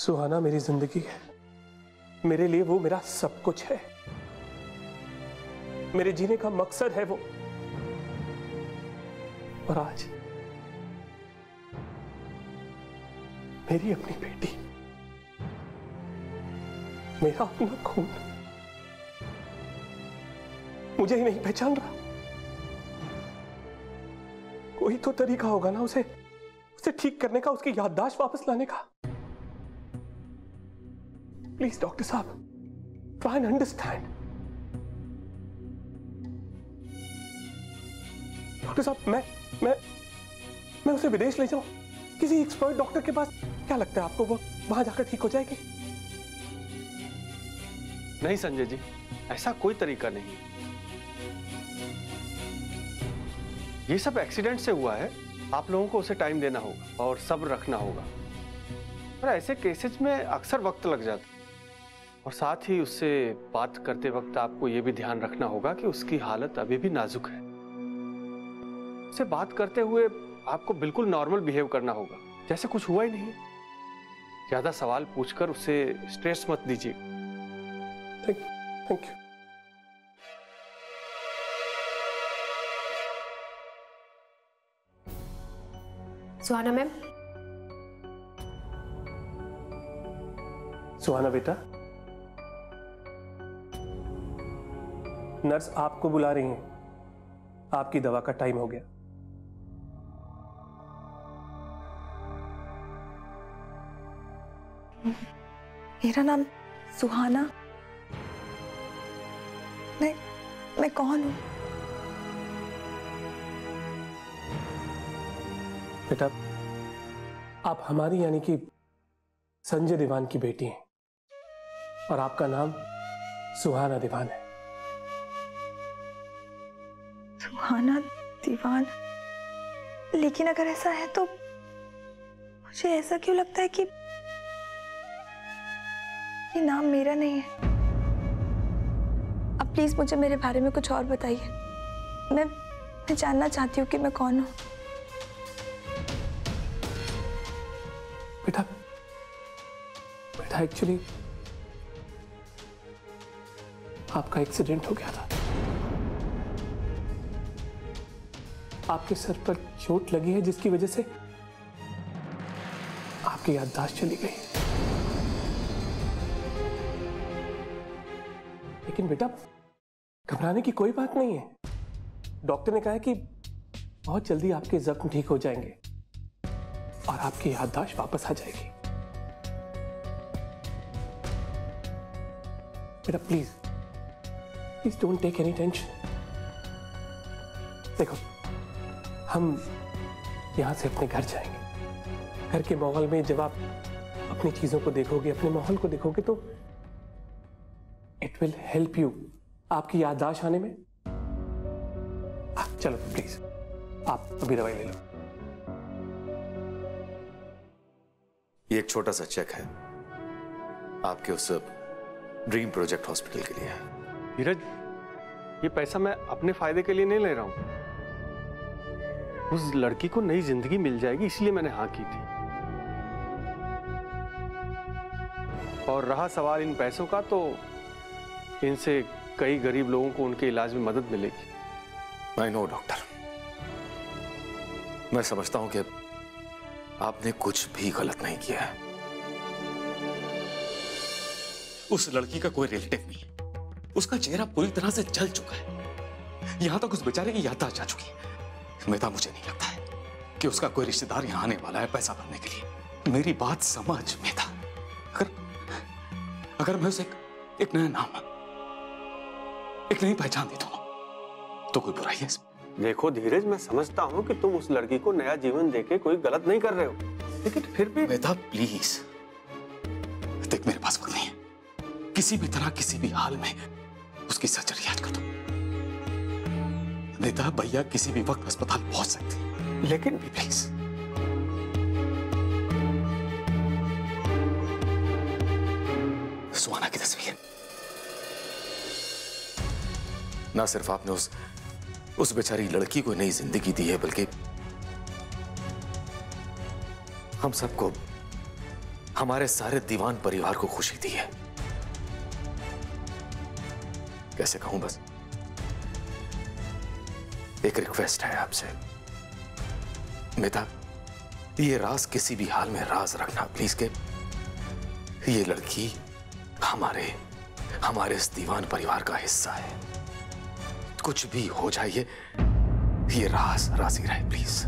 सुहाना मेरी ज़िंदगी है। मेरे लिए वो मेरा सब कुछ है। मेरे जीने का मकसद है वो। और आज मेरी अपनी बेटी। मेरा अपना खून। मुझे ही नहीं पहचान रहा। कोई तो तरीका होगा ना उसे उसे ठीक करने का, उसकी याददाश्त वापस लाने का। प्लीज़ डॉक्टर साहब ट्राई एंड अंडरस्टैंड डॉक्टर साहब मैं मैं मैं उसे विदेश ले जाऊँ। किसी एक्सपर्ट डॉक्टर के पास क्या लगता है आपको? वो वहाँ जाकर ठीक हो जाएगी? नहीं, संजय जी, ऐसा कोई तरीका नहीं ये सब एक्सीडेंट से हुआ है। आप लोगों को उसे टाइम देना होगा और सब्र रखना होगा। पर ऐसे केसेस में अक्सर वक्त लग जाता और साथ ही उससे बात करते वक्त आपको यह भी ध्यान रखना होगा कि उसकी हालत अभी भी नाजुक है। उससे बात करते हुए आपको बिल्कुल नॉर्मल बिहेव करना होगा जैसे कुछ हुआ ही नहीं। ज़्यादा सवाल पूछकर उसे स्ट्रेस मत दीजिए। Thank thank you Suhana ma'am. Suhana बेटा। नर्स आपको बुला रही हैं। आपकी दवा का टाइम हो गया। मेरा नाम सुहाना। मैं मैं कौन हूँ? बेटा आप हमारी यानी कि संजय दीवान की बेटी हैं और आपका नाम सुहाना दीवान है। सुहाना दीवान। लेकिन अगर ऐसा है तो मुझे ऐसा क्यों लगता है कि ये नाम मेरा नहीं है? अब प्लीज़ मुझे मेरे बारे में कुछ और बताइए। मैं मैं जानना चाहती हूँ कि मैं कौन हूँ। बेटा बेटा एक्चुअली आपका एक्सीडेंट हो गया था। आपके सर पर चोट लगी है, जिसकी वजह से आपकी याददाश्त चली गई। लेकिन बेटा, घबराने की कोई बात नहीं है। डॉक्टर ने कहा है कि बहुत जल्दी आपके जख्म ठीक हो जाएँगे और आपकी याददाश्त वापस आ जाएगी। बेटा please please don't take any tension देखो हम यहाँ से अपने घर जाएँगे। घर के माहौल में जब आप अपनी चीज़ों को देखोगे अपने माहौल को देखोगे तो इट विल हेल्प यू आपकी याददाश्त आने में। आ, चलो प्लीज़ आप अभी दवाई ले लो। ये एक छोटा सा चेक है। आपके उस ड्रीम प्रोजेक्ट हॉस्पिटल के लिए धीरज ये पैसा मैं अपने फ़ायदे के लिए नहीं ले रहा हूँ। उस लड़की को नई ज़िंदगी मिल जाएगी इसलिए मैंने हाँ की थी। और रहा सवाल इन पैसों का तो इनसे कई गरीब लोगों को उनके इलाज में मदद मिलेगी। आई नो डॉक्टर मैं समझता हूँ कि आपने कुछ भी गलत नहीं किया है। उस लड़की का कोई रिलेटिव नहीं उसका चेहरा पूरी तरह से जल चुका है। यहाँ तक उस बेचारे की याददाश्त जा चुकी है। मेरा मुझे नहीं लगता है कि उसका कोई रिश्तेदार यहाँ आने वाला है पैसा भरने के लिए। मेरी बात समझ में था अगर अगर मैं उसे एक, एक नया नाम एक नई पहचान दे दूँ तो कोई बुराई है देखो धीरज मैं समझता हूँ कि तुम उस लड़की को नया जीवन देके कोई गलत नहीं कर रहे हो। लेकिन फिर भी वेदा प्लीज़। देख मेरे पास वक्त नहीं है। किसी भी तरह किसी भी हाल में उसकी सर्जरी आज कर दो। नेता भैया किसी भी वक्त अस्पताल पहुँच सकते हैं। लेकिन प्लीज़ सुहाना की तस्वीर। ना सिर्फ़ आपने उस उस बेचारी लड़की को नई ज़िंदगी दी है बल्कि हम सबको हमारे सारे दीवान परिवार को खुशी दी है। कैसे कहूँ बस? एक रिक्वेस्ट है आपसे। मेहता, ये राज किसी भी हाल में राज रखना प्लीज़ के। ये लड़की हमारे हमारे इस दीवान परिवार का हिस्सा है। कुछ भी हो जाइए, ये राज, राज़ी रहे प्लीज़